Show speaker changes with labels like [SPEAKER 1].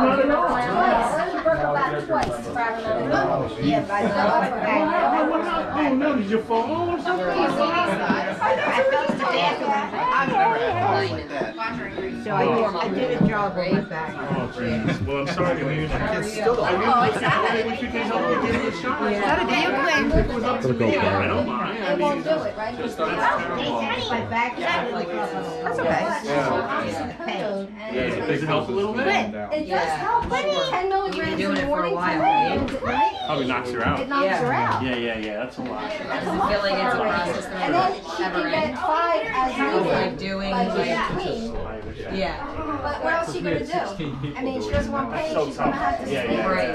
[SPEAKER 1] Oh, not. at all.
[SPEAKER 2] She broke her back twice.
[SPEAKER 3] Yeah, but I
[SPEAKER 1] Oh. Oh, no, did you fall or something?
[SPEAKER 3] I fell to death. So I did, I did a job on my back.
[SPEAKER 1] Oh, jeez. Well, I'm sorry to hear that.
[SPEAKER 4] It's still
[SPEAKER 1] I
[SPEAKER 4] a
[SPEAKER 1] mean, I wish you could help me give it a shot.
[SPEAKER 3] Is that a video clip?
[SPEAKER 1] It was up to me, I don't mind.
[SPEAKER 2] It won't do it, right?
[SPEAKER 3] My back is really That's okay.
[SPEAKER 1] does it help a little bit?
[SPEAKER 2] It does help, but ten milligrams
[SPEAKER 5] doing
[SPEAKER 2] in
[SPEAKER 5] it
[SPEAKER 2] the
[SPEAKER 5] for a
[SPEAKER 2] morning,
[SPEAKER 5] while,
[SPEAKER 2] ten
[SPEAKER 5] right?
[SPEAKER 2] milligrams at night,
[SPEAKER 1] Probably knocks her
[SPEAKER 2] it
[SPEAKER 1] out.
[SPEAKER 2] knocks her out.
[SPEAKER 1] Yeah, yeah, yeah, that's a lot.
[SPEAKER 2] That's a
[SPEAKER 5] I
[SPEAKER 2] lot
[SPEAKER 5] feel like
[SPEAKER 2] for
[SPEAKER 5] it's a
[SPEAKER 2] her.
[SPEAKER 5] process no
[SPEAKER 2] And then she
[SPEAKER 5] ever
[SPEAKER 2] can get
[SPEAKER 5] end.
[SPEAKER 2] five oh, as
[SPEAKER 5] Like
[SPEAKER 2] needed,
[SPEAKER 5] doing
[SPEAKER 2] like
[SPEAKER 5] like,
[SPEAKER 2] between.
[SPEAKER 5] yeah.
[SPEAKER 2] But what else she gonna do? I mean, she doesn't want pain, she's gonna have to
[SPEAKER 1] Yeah,
[SPEAKER 2] sleep.
[SPEAKER 1] yeah.
[SPEAKER 5] Right.